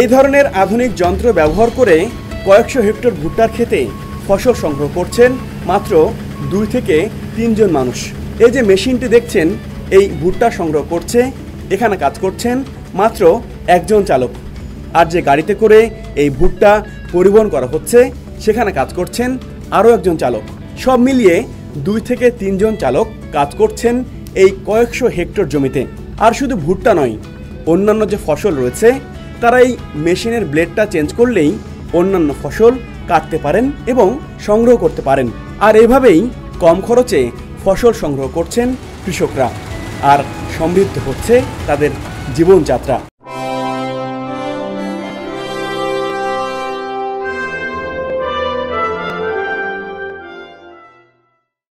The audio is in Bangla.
এই ধরনের আধুনিক যন্ত্র ব্যবহার করে কয়েকশো হেক্টর ভুট্টার খেতে ফসল সংগ্রহ করছেন মাত্র দুই থেকে তিনজন মানুষ। এই যে মেশিনটি দেখছেন, এই ভুট্টা সংগ্রহ করছে, এখানে কাজ করছেন মাত্র একজন চালক। আর যে গাড়িতে করে এই ভুট্টা পরিবহন করা হচ্ছে, সেখানে কাজ করছেন আরও একজন চালক। সব মিলিয়ে দুই থেকে তিনজন চালক কাজ করছেন এই কয়েকশো হেক্টর জমিতে। আর শুধু ভুট্টা নয়, অন্যান্য যে ফসল রয়েছে তারা এই মেশিনের ব্লেডটা চেঞ্জ করলেই অন্যান্য ফসল কাটতে পারেন এবং সংগ্রহ করতে পারেন। আর এভাবেই কম খরচে ফসল সংগ্রহ করছেন কৃষকরা। আর সমৃদ্ধ হচ্ছে তাদের জীবনযাত্রা।